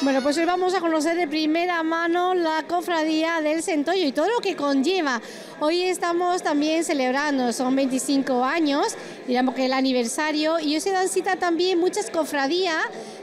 Bueno, pues hoy vamos a conocer de primera mano la cofradía del Centollo y todo lo que conlleva. Hoy estamos también celebrando, son 25 años, digamos que el aniversario, y hoy se dan cita también muchas cofradías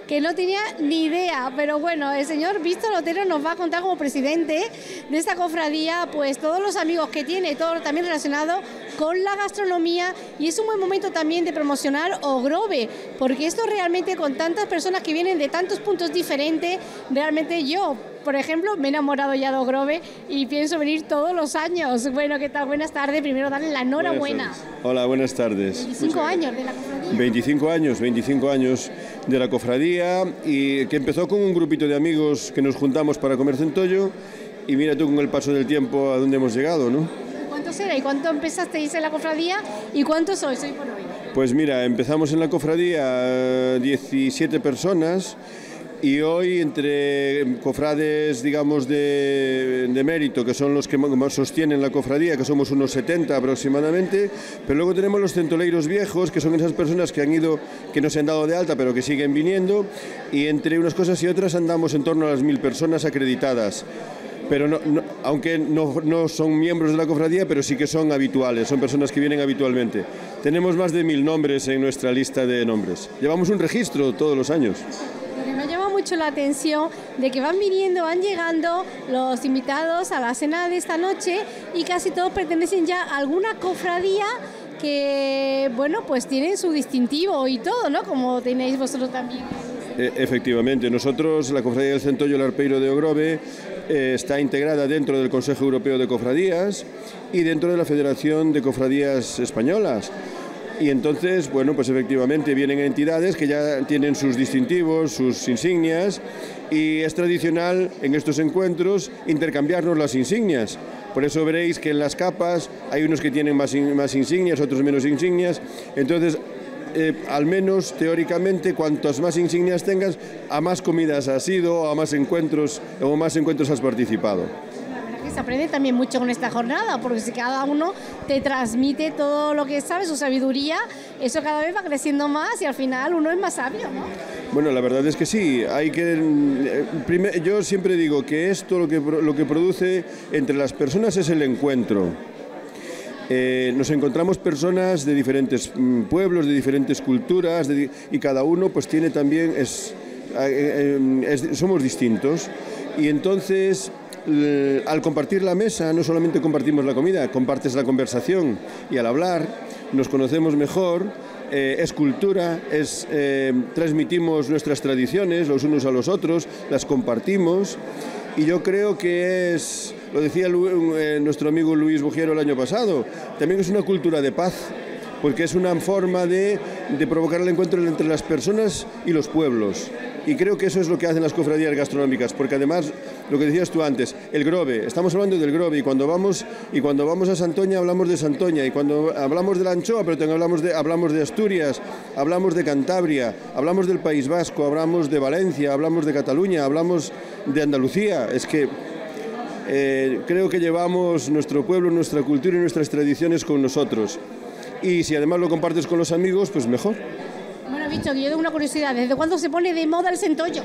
que no tenía ni idea, pero bueno, el señor Víctor Otero nos va a contar como presidente de esta cofradía, pues todos los amigos que tiene, todo también relacionado con la gastronomía y es un buen momento también de promocionar Ogrove, porque esto realmente con tantas personas que vienen de tantos puntos diferentes, realmente yo por ejemplo, me he enamorado ya de Ogrove y pienso venir todos los años. Bueno, ¿qué tal? Buenas tardes. Primero darle la enhorabuena. Hola, buenas tardes. 25 años de la cofradía. 25 años, 25 años de la cofradía y que empezó con un grupito de amigos que nos juntamos para comer centollo y mira tú con el paso del tiempo a dónde hemos llegado, ¿no? ¿Cuántos era y cuánto empezasteis en la cofradía y cuántos sois hoy por hoy? Pues mira, empezamos en la cofradía 17 personas y hoy entre cofrades, digamos, de, mérito, que son los que más sostienen la cofradía, que somos unos 70 aproximadamente, pero luego tenemos los centoleiros viejos, que son esas personas que han ido, que no se han dado de alta, pero que siguen viniendo, y entre unas cosas y otras andamos en torno a las mil personas acreditadas pero aunque no, no, son miembros de la cofradía, pero sí que son habituales, son personas que vienen habitualmente. Tenemos más de mil nombres en nuestra lista de nombres. Llevamos un registro todos los años mucho la atención de que van viniendo, van llegando los invitados a la cena de esta noche y casi todos pertenecen ya a alguna cofradía que, bueno, pues tienen su distintivo y todo, ¿no? Como tenéis vosotros también. E, efectivamente, nosotros, la Cofradía del Centollo el Arpeiro de Ogrove, eh, está integrada dentro del Consejo Europeo de Cofradías y dentro de la Federación de Cofradías Españolas. Y entonces, bueno, pues efectivamente vienen entidades que ya tienen sus distintivos, sus insignias, y es tradicional en estos encuentros intercambiarnos las insignias. Por eso veréis que en las capas hay unos que tienen más, más insignias, otros menos insignias. Entonces, eh, al menos teóricamente, cuantas más insignias tengas, a más comidas has ido, a más encuentros o más encuentros has participado aprende también mucho con esta jornada, porque si cada uno te transmite todo lo que sabe, su sabiduría, eso cada vez va creciendo más y al final uno es más sabio, ¿no? Bueno, la verdad es que sí, hay que... Eh, yo siempre digo que esto lo que, lo que produce entre las personas es el encuentro. Eh, nos encontramos personas de diferentes mm, pueblos, de diferentes culturas, y cada uno pues tiene también, es, eh, es, somos distintos. Y entonces al compartir la mesa no solamente compartimos la comida, compartes la conversación y al hablar nos conocemos mejor, eh, es cultura, es, eh, transmitimos nuestras tradiciones los unos a los otros, las compartimos y yo creo que es, lo decía eh, nuestro amigo Luis Bugiero el año pasado, también es una cultura de paz porque es una forma de provocar el encuentro entre las personas y los pueblos. Y creo que eso es lo que hacen las cofradías gastronómicas, porque además, lo que decías tú antes, el Grove, estamos hablando del Grove y cuando vamos, y cuando vamos a Santoña hablamos de Santoña y cuando hablamos de la anchoa, pero también hablamos de, hablamos de Asturias, hablamos de Cantabria, hablamos del País Vasco, hablamos de Valencia, hablamos de Cataluña, hablamos de Andalucía. Es que eh, creo que llevamos nuestro pueblo, nuestra cultura y nuestras tradiciones con nosotros. Y si además lo compartes con los amigos, pues mejor. Bueno, bicho, yo tengo una curiosidad, ¿desde cuándo se pone de moda el centollo?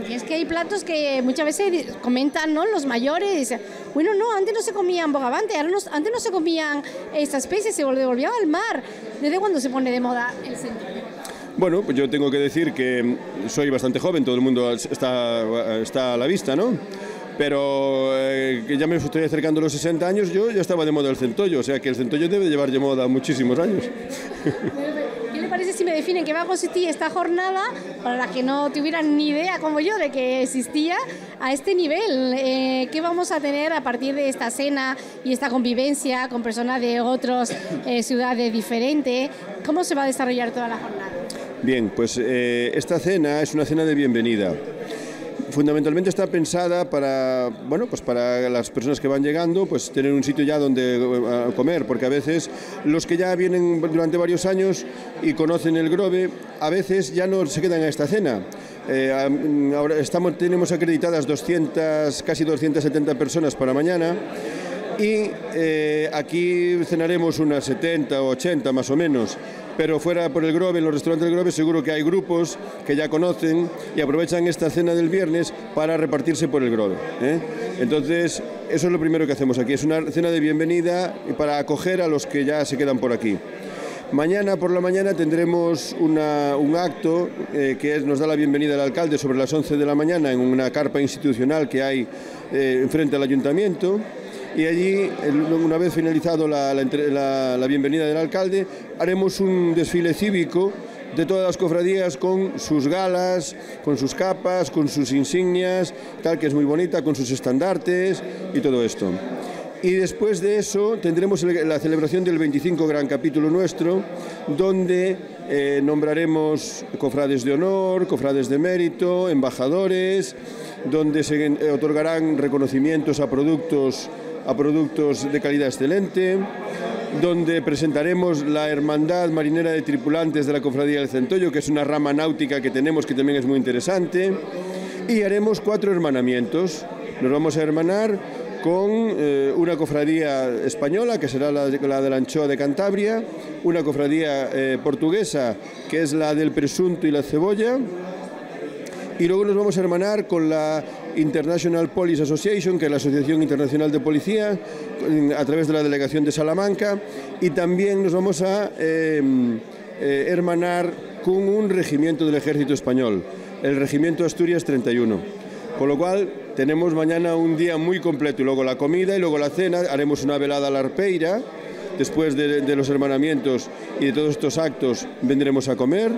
Porque es que hay platos que muchas veces comentan, ¿no? Los mayores, bueno, no, antes no se comían bogavante, antes no se comían estas especies, se devolvían al mar. ¿Desde cuándo se pone de moda el centollo? Bueno, pues yo tengo que decir que soy bastante joven, todo el mundo está, está a la vista, ¿no? Pero eh, que ya me estoy acercando a los 60 años, yo ya estaba de moda el centollo, o sea que el centollo debe llevar de moda muchísimos años. definen qué va a consistir esta jornada para las que no tuvieran ni idea como yo de que existía a este nivel? Eh, ¿Qué vamos a tener a partir de esta cena y esta convivencia con personas de otras eh, ciudades diferentes? ¿Cómo se va a desarrollar toda la jornada? Bien, pues eh, esta cena es una cena de bienvenida fundamentalmente está pensada para, bueno, pues para las personas que van llegando, pues tener un sitio ya donde eh, comer, porque a veces los que ya vienen durante varios años y conocen el Grove, a veces ya no se quedan a esta cena. Eh, ahora tenemos acreditadas 200, casi 270 personas para mañana y eh, aquí cenaremos unas 70 o 80 más o menos pero fuera por el Grove, en los restaurantes del Grove, seguro que hay grupos que ya conocen y aprovechan esta cena del viernes para repartirse por el Grove. ¿eh? Entonces, eso es lo primero que hacemos aquí, es una cena de bienvenida para acoger a los que ya se quedan por aquí. Mañana por la mañana tendremos un acto eh, que nos da la bienvenida al alcalde sobre las 11 de la mañana en una carpa institucional que hay eh, enfrente al ayuntamiento. Y allí, una vez finalizado la, la bienvenida del alcalde, haremos un desfile cívico de todas las cofradías con sus galas, con sus capas, con sus insignias, tal que es muy bonita, con sus estandartes y todo esto. Y después de eso tendremos la celebración del 25 gran capítulo nuestro, donde eh, nombraremos cofrades de honor, cofrades de mérito, embajadores, donde se eh, otorgarán reconocimientos a productos, a productos de calidad excelente, donde presentaremos la Hermandad Marinera de Tripulantes de la Cofradía del Centollo, que es una rama náutica que tenemos que también es muy interesante, y haremos cuatro hermanamientos. Nos vamos a hermanar con eh, una cofradía española, que será la, de la anchoa de Cantabria, una cofradía eh, portuguesa, que es la del presunto y la cebolla, y luego nos vamos a hermanar con la International Police Association, que es la Asociación Internacional de Policía, a través de la Delegación de Salamanca, y también nos vamos a em, eh, hermanar con un regimiento del Ejército Español, el Regimiento Asturias 31. Con lo cual tenemos mañana un día muy completo y luego la comida y luego la cena. Haremos una velada a la arpeira. Después de, los hermanamientos y de todos estos actos vendremos a comer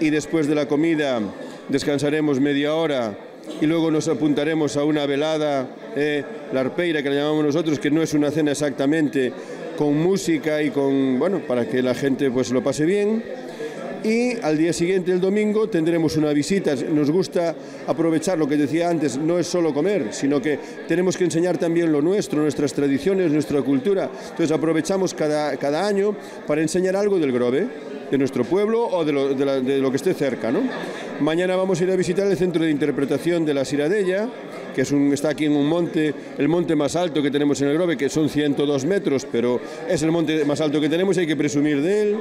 y después de la comida descansaremos media hora y luego nos apuntaremos a una velada, eh, la arpeira que la llamamos nosotros, que no es una cena exactamente, con música y con, bueno, para que la gente pues lo pase bien y al día siguiente, el domingo, tendremos una visita. Nos gusta aprovechar lo que decía antes, no es solo comer, sino que tenemos que enseñar también lo nuestro, nuestras tradiciones, nuestra cultura. Entonces aprovechamos cada, cada año para enseñar algo del Grove, de nuestro pueblo o de lo, de lo que esté cerca. ¿no? Mañana vamos a ir a visitar el centro de interpretación de la Siradella, que está aquí en un monte, el monte más alto que tenemos en el Grove, que son 102 metros, pero es el monte más alto que tenemos y hay que presumir de él.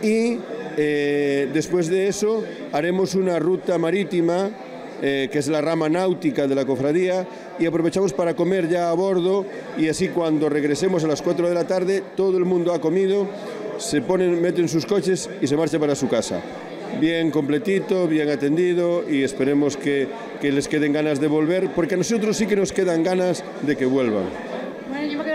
Y eh, después de eso haremos una ruta marítima, eh, que es la rama náutica de la cofradía, y aprovechamos para comer ya a bordo y así cuando regresemos a las 4 de la tarde todo el mundo ha comido, se ponen, meten sus coches y se marcha para su casa. Bien completito, bien atendido y esperemos que, que les queden ganas de volver, porque a nosotros sí que nos quedan ganas de que vuelvan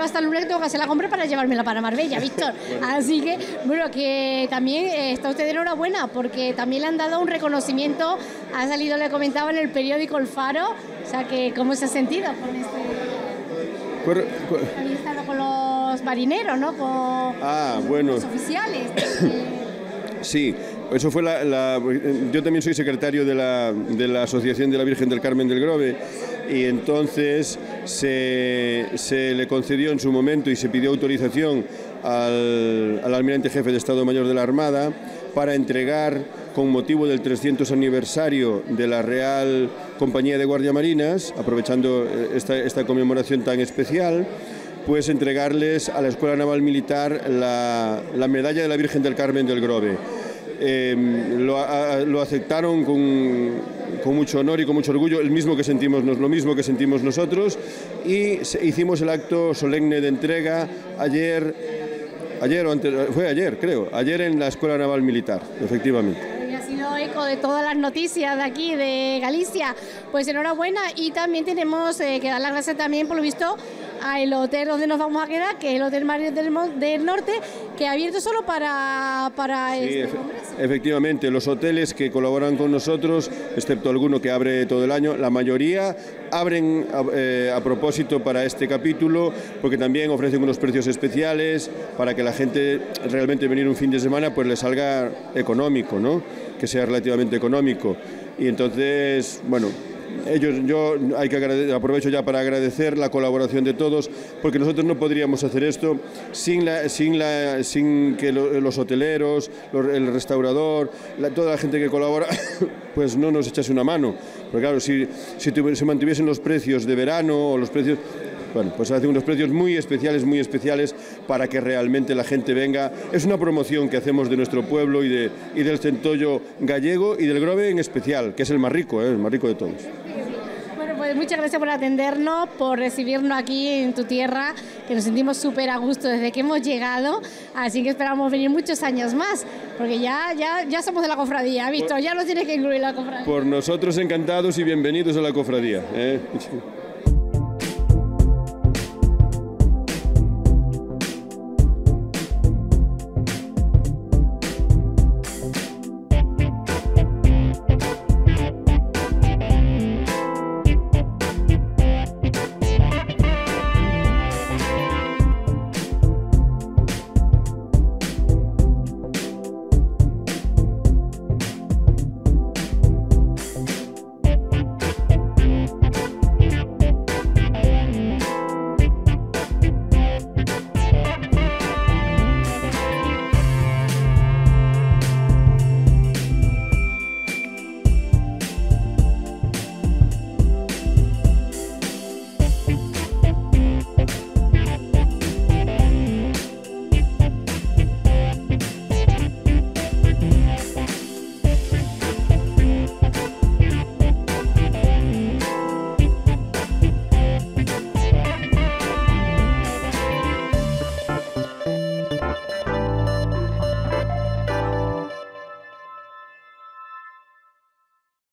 hasta el lunes tengo que hacer la compra para llevármela para Marbella, Víctor. Así que, bueno, que también eh, está usted de enhorabuena porque también le han dado un reconocimiento, ha salido, le comentaba en el periódico El Faro, o sea que, ¿cómo se ha sentido con este...? estado con los marineros, ¿no? Con, ah, bueno. los oficiales. Sí, eso fue la, yo también soy secretario de la, de la Asociación de la Virgen del Carmen del Grove y entonces se, se, le concedió en su momento y se pidió autorización al, al, almirante jefe de Estado Mayor de la Armada para entregar, con motivo del 300 aniversario de la Real Compañía de Guardia Marinas, aprovechando eh, esta, esta conmemoración tan especial, pues entregarles a la Escuela Naval Militar la, la medalla de la Virgen del Carmen del Grove. Eh, lo, lo, aceptaron con, con, mucho honor y con mucho orgullo, el mismo que sentimos, lo mismo que sentimos nosotros, y hicimos el acto solemne de entrega ayer, ayer o antes, fue ayer creo, ayer en la Escuela Naval Militar, efectivamente ha sido eco de todas las noticias de aquí, de Galicia. Pues enhorabuena y también tenemos eh, que dar las gracias también, por lo visto, al hotel donde nos vamos a quedar, que es el Hotel Mario del, Norte, que ha abierto solo para, para este Efectivamente, los hoteles que colaboran con nosotros, excepto alguno que abre todo el año, la mayoría abren eh, a propósito para este capítulo, porque también ofrecen unos precios especiales para que la gente realmente venir un fin de semana pues le salga económico, ¿no? que sea relativamente económico. Y entonces, bueno, ellos, yo hay que aprovecho ya para agradecer la colaboración de todos, porque nosotros no podríamos hacer esto sin, la, sin, la, sin que los hoteleros, el restaurador, toda la gente que colabora, pues no nos echase una mano. Porque claro, si, si se mantuviesen los precios de verano o los precios Bueno, pues hace unos precios muy especiales, muy especiales para que realmente la gente venga. Es una promoción que hacemos de nuestro pueblo y, de, y del centollo gallego y del grove en especial, que es el más rico, ¿eh? el más rico de todos. Bueno, pues muchas gracias por atendernos, por recibirnos aquí en tu tierra, que nos sentimos súper a gusto desde que hemos llegado, así que esperamos venir muchos años más, porque ya, ya, ya somos de la cofradía, visto, ya nos tienes que incluir la cofradía. Por nosotros encantados y bienvenidos a la cofradía. ¿eh?